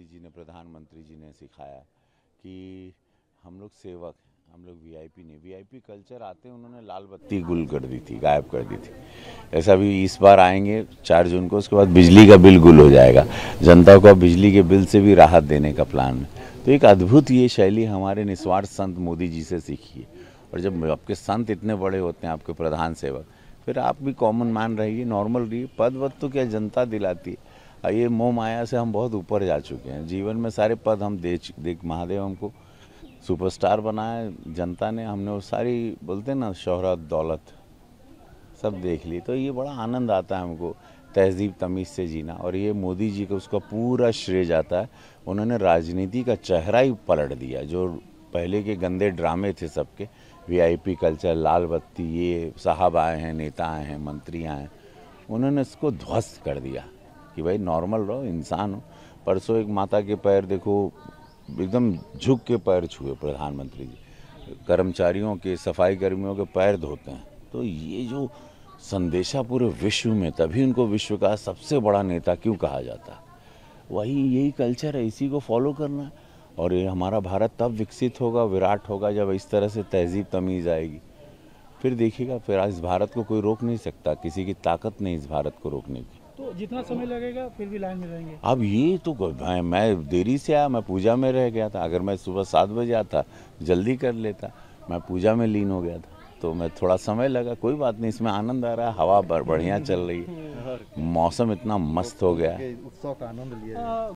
मोदी जी ने, प्रधानमंत्री जी ने सिखाया कि हम लोग सेवक हम लोग वीआईपी नहीं। वीआईपी कल्चर आते उन्होंने लाल बत्ती गुल कर दी थी, गायब कर दी थी। ऐसा भी इस बार आएँगे, चार जून को, उसके बाद बिजली का बिल गुल हो जाएगा। जनता को बिजली के बिल से भी राहत देने का प्लान है। तो एक अद्भुत ये शैली हमारे निस्वार्थ संत मोदी जी से सीखी है। और जब आपके संत इतने बड़े होते हैं, आपके प्रधान सेवक, फिर आप भी कॉमन मैन रहिए नॉर्मल रहिए। पद वद तो क्या जनता दिलाती है। ये मोह माया से हम बहुत ऊपर जा चुके हैं। जीवन में सारे पद हम दे देख महादेव हमको सुपरस्टार बनाए, जनता ने हमने वो सारी, बोलते ना, शोहरत, दौलत सब देख ली। तो ये बड़ा आनंद आता है हमको तहजीब तमीज़ से जीना। और ये मोदी जी का उसका पूरा श्रेय जाता है। उन्होंने राजनीति का चेहरा ही पलट दिया। जो पहले के गंदे ड्रामे थे सबके वीआईपी कल्चर लाल बत्ती ये साहब आए हैं, नेता आए हैं, मंत्री आए हैं, उन्होंने इसको ध्वस्त कर दिया। कि भाई नॉर्मल रहो, इंसान हो। परसों एक माता के पैर देखो, एकदम झुक के पैर छुए प्रधानमंत्री जी। कर्मचारियों के, सफ़ाई कर्मियों के पैर धोते हैं। तो ये जो संदेशा पूरे विश्व में, तभी उनको विश्व का सबसे बड़ा नेता क्यों कहा जाता? है वही यही कल्चर है, इसी को फॉलो करना है। और ये हमारा भारत तब विकसित होगा, विराट होगा, जब इस तरह से तहजीब तमीज़ आएगी। फिर देखिएगा, फिर इस भारत को कोई रोक नहीं सकता, किसी की ताकत नहीं इस भारत को रोकने की। तो जितना समय लगेगा फिर भी लाइन में रहेंगे। अब ये तो मैं, मैं देरी से आया मैं पूजा में रह गया था। अगर मैं सुबह सात बजे आता जल्दी कर लेता मैं पूजा में लीन हो गया था। तो मैं थोड़ा समय लगा कोई बात नहीं इसमें आनंद आ रहा है हवा बढ़िया चल रही है। मौसम इतना मस्त हो गया। उत्सव का आनंद लिया। आ,